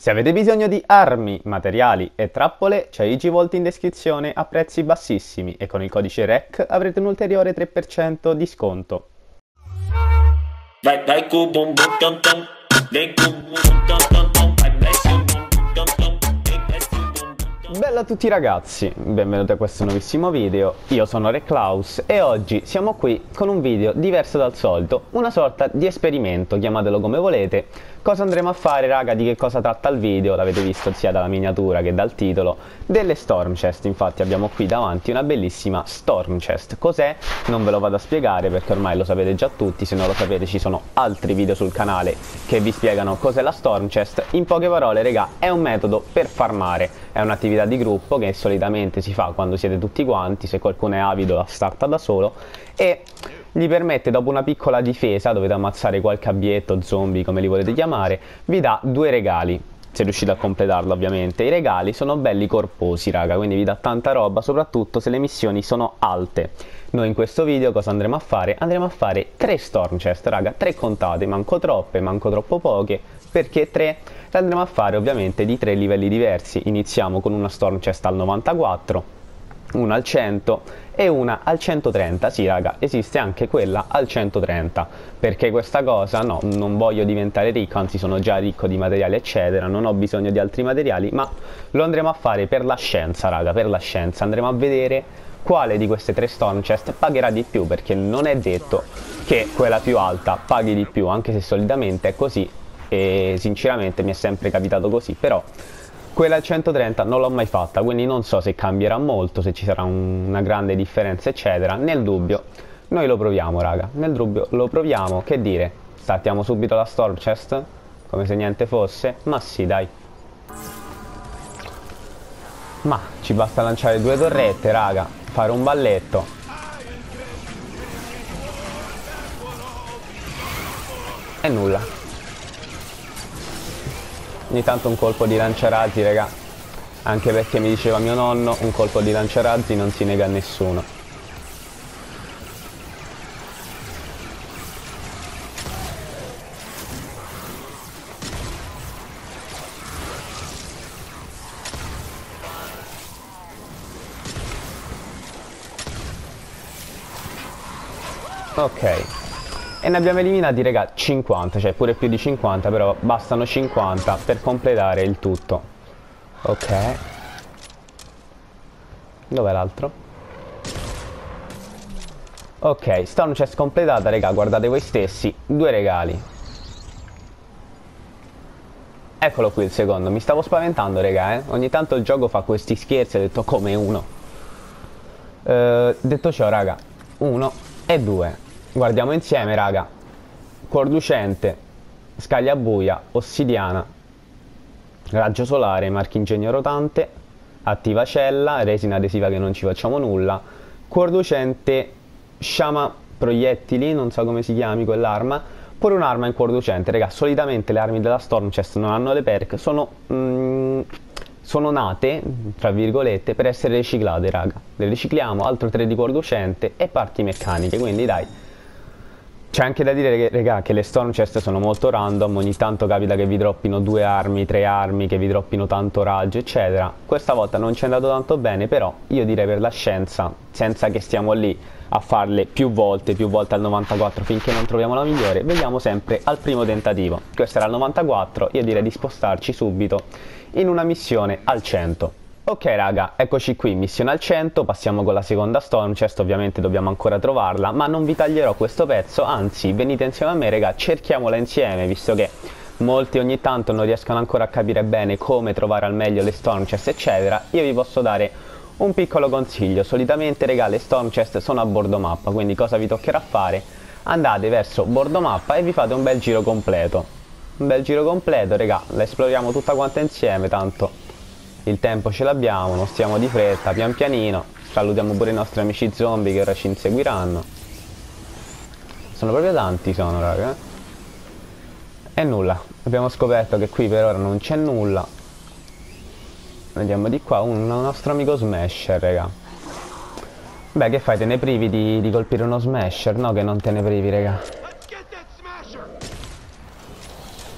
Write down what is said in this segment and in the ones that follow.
Se avete bisogno di armi, materiali e trappole, c'è Igivolt in descrizione a prezzi bassissimi e con il codice REC avrete un ulteriore 3% di sconto. Vai, vai, Bella a tutti ragazzi, benvenuti a questo nuovissimo video, io sono Reclaus e oggi siamo qui con un video diverso dal solito, una sorta di esperimento, chiamatelo come volete. Cosa andremo a fare raga, di che cosa tratta il video, l'avete visto sia dalla miniatura che dal titolo, delle Storm Chest, infatti abbiamo qui davanti una bellissima Storm Chest. Cos'è? Non ve lo vado a spiegare perché ormai lo sapete già tutti, se non lo sapete ci sono altri video sul canale che vi spiegano cos'è la Storm Chest. In poche parole raga, è un metodo per farmare, è un'attività di gruppo che solitamente si fa quando siete tutti quanti, se qualcuno è avido la starta da solo e gli permette dopo una piccola difesa, dovete ammazzare qualche abietto, zombie come li volete chiamare, vi dà due regali se riuscite a completarlo ovviamente. I regali sono belli corposi raga, quindi vi dà tanta roba, soprattutto se le missioni sono alte. Noi in questo video cosa andremo a fare? Andremo a fare tre storm chest, raga, tre contate, manco troppe, manco troppo poche, perché tre? Le andremo a fare ovviamente di tre livelli diversi. Iniziamo con una storm chest al 94, una al 100 e una al 130 sì raga esiste anche quella al 130 perché questa cosa no non voglio diventare ricco anzi sono già ricco di materiali eccetera. Non ho bisogno di altri materiali ma lo andremo a fare per la scienza raga per la scienza. Andremo a vedere quale di queste tre stone chest pagherà di più perché non è detto che quella più alta paghi di più anche se solitamente è così e sinceramente mi è sempre capitato così però quella al 130 non l'ho mai fatta, quindi non so se cambierà molto, se ci sarà un, una grande differenza, eccetera. Nel dubbio, noi lo proviamo, raga. Nel dubbio lo proviamo, che dire? Startiamo subito la Storm Chest, come se niente fosse. Ma sì, dai. Ma ci basta lanciare due torrette, raga. Fare un balletto. E nulla. Ogni tanto un colpo di lanciarazzi, raga. Anche perché mi diceva mio nonno, un colpo di lanciarazzi non si nega a nessuno. Ok, ne abbiamo eliminati raga 50 cioè pure più di 50 però bastano 50 per completare il tutto. Ok. Dov'è l'altro? ok stone chest completata raga guardate voi stessi. Due regali. Eccolo qui il secondo. Mi stavo spaventando raga eh? ogni tanto il gioco fa questi scherzi ho detto come uno. Uh, detto ciò raga uno e due Guardiamo insieme, raga. Cuor lucente, scaglia buia, ossidiana, raggio solare, marchingegno rotante, attiva cella, resina adesiva che non ci facciamo nulla, cuor lucente, sciama proiettili, non so come si chiami quell'arma, pure un'arma in cuor lucente, raga, solitamente le armi della Storm Chest non hanno le perk, sono, mm, sono nate, tra virgolette, per essere riciclate, raga. Le ricicliamo, altro 3 di cuor lucente e parti meccaniche, quindi dai, c'è anche da dire che, che le storm chest sono molto random, ogni tanto capita che vi droppino due armi, tre armi, che vi droppino tanto raggio, eccetera. Questa volta non ci è andato tanto bene, però io direi per la scienza, senza che stiamo lì a farle più volte, più volte al 94 finché non troviamo la migliore, vediamo sempre al primo tentativo. Questo era il 94, io direi di spostarci subito in una missione al 100. Ok raga, eccoci qui, missione al 100, passiamo con la seconda storm chest, ovviamente dobbiamo ancora trovarla, ma non vi taglierò questo pezzo, anzi venite insieme a me raga, cerchiamola insieme, visto che molti ogni tanto non riescono ancora a capire bene come trovare al meglio le storm chest eccetera, io vi posso dare un piccolo consiglio, solitamente raga le storm chest sono a bordo mappa, quindi cosa vi toccherà fare? Andate verso bordo mappa e vi fate un bel giro completo, un bel giro completo raga, la esploriamo tutta quanta insieme tanto il tempo ce l'abbiamo, non stiamo di fretta, pian pianino. Salutiamo pure i nostri amici zombie che ora ci inseguiranno. Sono proprio tanti sono, raga. E nulla, abbiamo scoperto che qui per ora non c'è nulla. Vediamo di qua, un, un nostro amico smasher, raga. Beh, che fai? Te ne privi di, di colpire uno smasher? No, che non te ne privi, raga.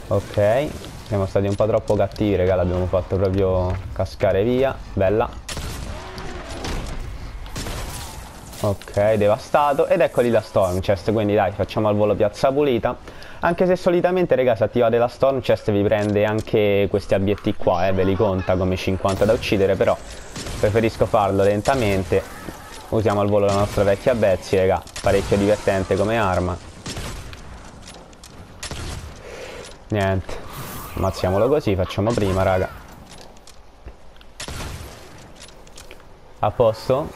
Ok. Siamo stati un po' troppo cattivi, raga, l'abbiamo fatto proprio cascare via. Bella. Ok, devastato. Ed ecco lì la Storm Chest, quindi dai, facciamo al volo piazza pulita. Anche se solitamente, raga, se attivate la Storm Chest vi prende anche questi abietti qua, eh, ve li conta come 50 da uccidere, però preferisco farlo lentamente. Usiamo al volo la nostra vecchia Betsy, raga, parecchio divertente come arma. Niente, ammazziamolo così, facciamo prima, raga. A posto?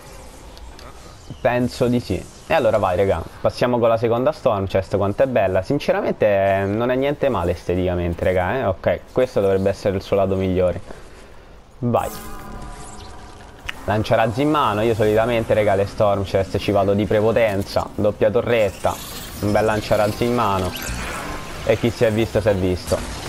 Penso di sì. E allora vai, raga. Passiamo con la seconda Storm Chest, quanto è bella. Sinceramente non è niente male esteticamente, raga. Eh? Ok, questo dovrebbe essere il suo lato migliore. Vai. Lanciarazzi in mano. Io solitamente, raga, le Storm Chest ci vado di prepotenza. Doppia torretta. Un bel lanciarazzi in mano. E chi si è visto si è visto.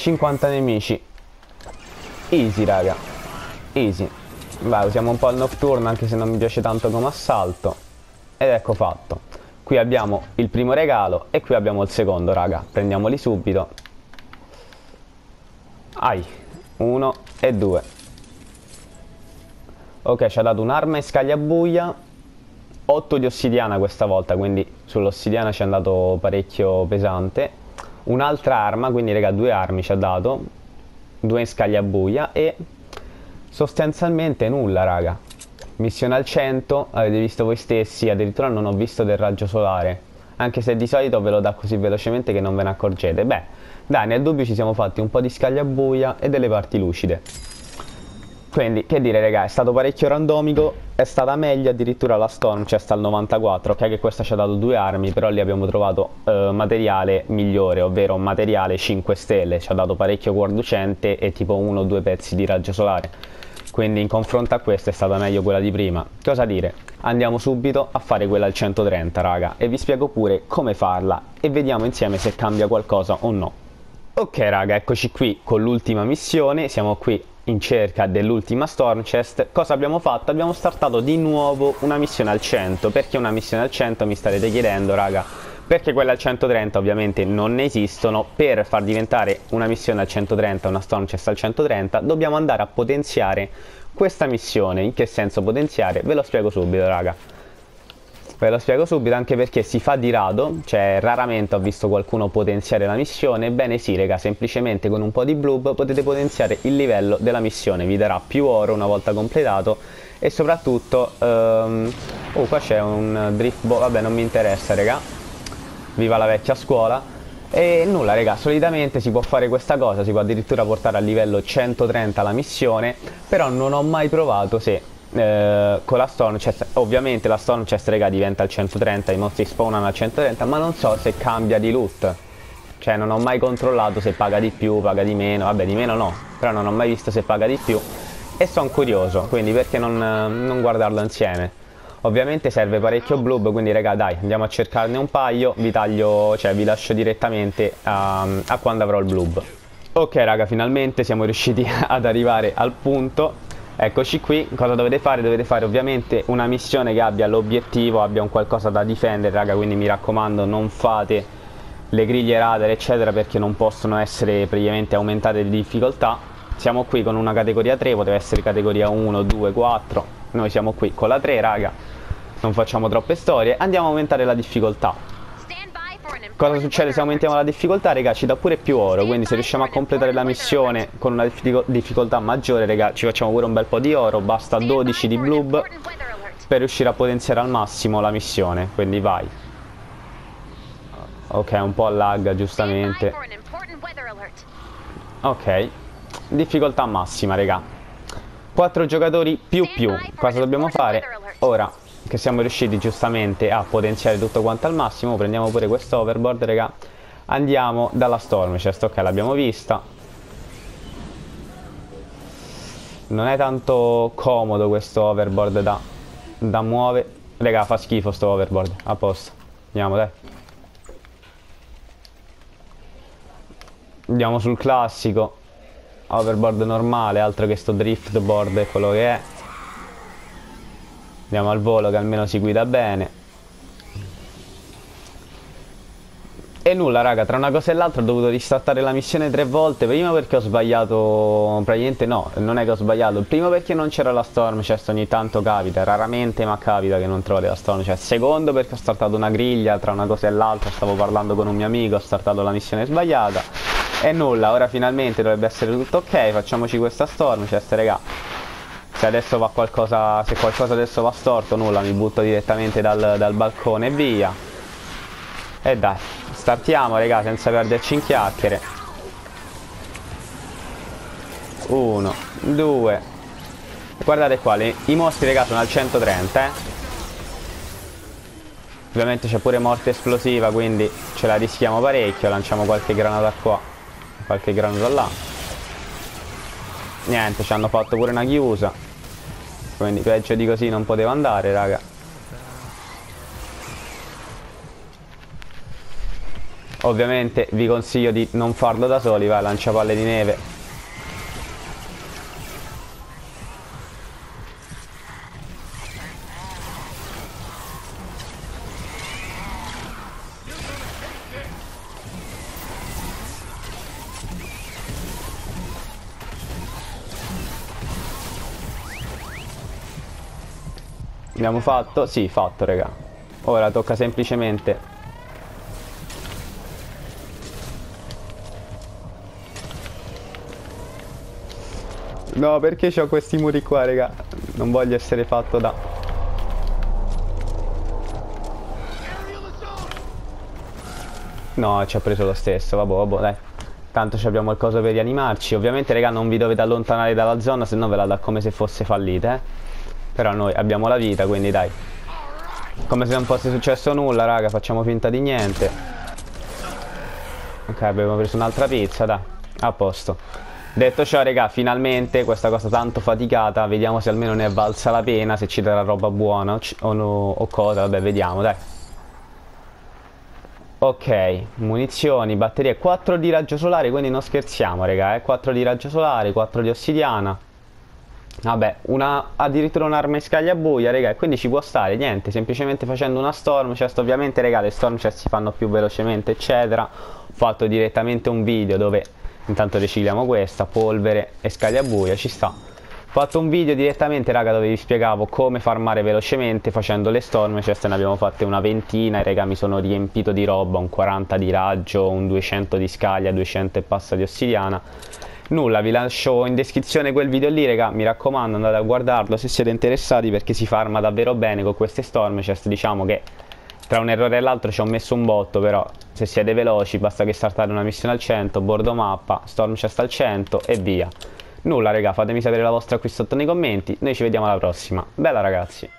50 nemici. Easy, raga. Easy. Vai, usiamo un po' il nocturno anche se non mi piace tanto come assalto. Ed ecco fatto. Qui abbiamo il primo regalo e qui abbiamo il secondo, raga. Prendiamoli subito. Ai. Uno e due. Ok, ci ha dato un'arma e scagliabuia. 8 di ossidiana questa volta, quindi sull'ossidiana ci è andato parecchio pesante. Un'altra arma, quindi raga, due armi ci ha dato. Due in scagliabuia e sostanzialmente nulla, raga. Missione al 100, avete visto voi stessi, addirittura non ho visto del raggio solare. Anche se di solito ve lo dà così velocemente che non ve ne accorgete. Beh, dai, nel dubbio ci siamo fatti un po' di scagliabuia e delle parti lucide. Quindi, che dire, raga, è stato parecchio randomico, è stata meglio addirittura la Storm cioè al 94, ok che questa ci ha dato due armi, però lì abbiamo trovato eh, materiale migliore, ovvero materiale 5 stelle, ci ha dato parecchio cuor lucente e tipo uno o due pezzi di raggio solare. Quindi in confronto a questa è stata meglio quella di prima. Cosa dire? Andiamo subito a fare quella al 130, raga, e vi spiego pure come farla e vediamo insieme se cambia qualcosa o no. Ok raga, eccoci qui con l'ultima missione, siamo qui in cerca dell'ultima Storm Chest, cosa abbiamo fatto? Abbiamo startato di nuovo una missione al 100, perché una missione al 100 mi starete chiedendo raga? Perché quelle al 130 ovviamente non esistono, per far diventare una missione al 130, una Storm Chest al 130, dobbiamo andare a potenziare questa missione, in che senso potenziare? Ve lo spiego subito raga. Ve lo spiego subito anche perché si fa di rado, cioè raramente ho visto qualcuno potenziare la missione. Ebbene sì, raga, semplicemente con un po' di blub potete potenziare il livello della missione, vi darà più oro una volta completato e soprattutto... Um... Oh, qua c'è un drift ball, vabbè non mi interessa, raga. Viva la vecchia scuola. E nulla raga, solitamente si può fare questa cosa, si può addirittura portare a livello 130 la missione, però non ho mai provato se eh, con la Storm ovviamente la Storm Chest rega diventa al 130, i mostri spawnano al 130, ma non so se cambia di loot. Cioè non ho mai controllato se paga di più, paga di meno, vabbè di meno no, però non ho mai visto se paga di più e sono curioso, quindi perché non, non guardarlo insieme? Ovviamente serve parecchio blub, quindi raga dai, andiamo a cercarne un paio, vi taglio, cioè vi lascio direttamente a, a quando avrò il blub. Ok raga, finalmente siamo riusciti ad arrivare al punto Eccoci qui, cosa dovete fare? Dovete fare ovviamente una missione che abbia l'obiettivo, abbia un qualcosa da difendere, raga, quindi mi raccomando non fate le griglie radar eccetera perché non possono essere praticamente aumentate di difficoltà. Siamo qui con una categoria 3, poteva essere categoria 1, 2, 4, noi siamo qui con la 3, raga, non facciamo troppe storie, andiamo a aumentare la difficoltà. Cosa succede se aumentiamo la difficoltà, raga? Ci dà pure più oro, quindi se riusciamo a completare la missione con una difficoltà maggiore, raga, ci facciamo pure un bel po' di oro, basta 12 di blub per riuscire a potenziare al massimo la missione, quindi vai. Ok, un po' lag giustamente. Ok, difficoltà massima, raga. 4 giocatori più più. Cosa dobbiamo fare? Ora che siamo riusciti giustamente a potenziare tutto quanto al massimo prendiamo pure questo overboard raga andiamo dalla storm chest ok l'abbiamo vista non è tanto comodo questo overboard da, da muovere Raga, fa schifo sto overboard. A posto. Andiamo, dai. Andiamo sul classico. Overboard normale, altro che sto drift board è quello che è. Andiamo al volo che almeno si guida bene. E nulla raga, tra una cosa e l'altra ho dovuto ristattare la missione tre volte. Prima perché ho sbagliato, praticamente no, non è che ho sbagliato. Primo perché non c'era la storm chest, ogni tanto capita Raramente ma capita che non trovate la storm chest. Secondo perché ho startato una griglia, tra una cosa e l'altra Stavo parlando con un mio amico, ho startato la missione sbagliata. E nulla, ora finalmente dovrebbe essere tutto ok Facciamoci questa storm chest raga se adesso va qualcosa, se qualcosa adesso va storto, nulla, mi butto direttamente dal, dal balcone e via. E dai, startiamo raga, senza perderci in chiacchiere. Uno, due. Guardate qua, le, i mostri raga sono al 130, eh. Ovviamente c'è pure morte esplosiva, quindi ce la rischiamo parecchio, lanciamo qualche granata qua, qualche granata là. Niente, ci hanno fatto pure una chiusa. Quindi peggio di così non poteva andare, raga. Ovviamente vi consiglio di non farlo da soli, vai, lancia palle di neve Abbiamo fatto? Sì, fatto, raga. Ora tocca semplicemente... No, perché ho questi muri qua, raga? Non voglio essere fatto da... No, ci ha preso lo stesso, vabbè, vabbè, dai. Tanto abbiamo il coso per rianimarci. Ovviamente, raga, non vi dovete allontanare dalla zona, se no ve la dà come se fosse fallita, eh. Però noi abbiamo la vita, quindi dai. Come se non fosse successo nulla, raga, facciamo finta di niente. Ok, abbiamo preso un'altra pizza, dai. A posto. Detto ciò, raga, finalmente questa cosa tanto faticata, vediamo se almeno ne è valsa la pena, se ci darà roba buona o, no, o cosa, vabbè, vediamo, dai. Ok, munizioni, batterie, 4 di raggio solare, quindi non scherziamo, raga, eh? 4 di raggio solare, 4 di ossidiana. Vabbè, una, addirittura un'arma in scaglia buia, raga, e quindi ci può stare, niente, semplicemente facendo una storm chest, ovviamente, raga, le storm chest si fanno più velocemente, eccetera. Ho fatto direttamente un video dove intanto ricicliamo questa, polvere e scaglia buia, ci sta. Ho fatto un video direttamente, raga, dove vi spiegavo come farmare velocemente facendo le storm chest, ne abbiamo fatte una ventina e, raga, mi sono riempito di roba, un 40 di raggio, un 200 di scaglia, 200 e passa di ossidiana Nulla, vi lascio in descrizione quel video lì, raga, mi raccomando andate a guardarlo se siete interessati perché si farma davvero bene con queste storm chest, diciamo che tra un errore e l'altro ci ho messo un botto, però se siete veloci basta che startate una missione al 100, bordo mappa, storm chest al 100 e via. Nulla, raga, fatemi sapere la vostra qui sotto nei commenti, noi ci vediamo alla prossima. Bella ragazzi!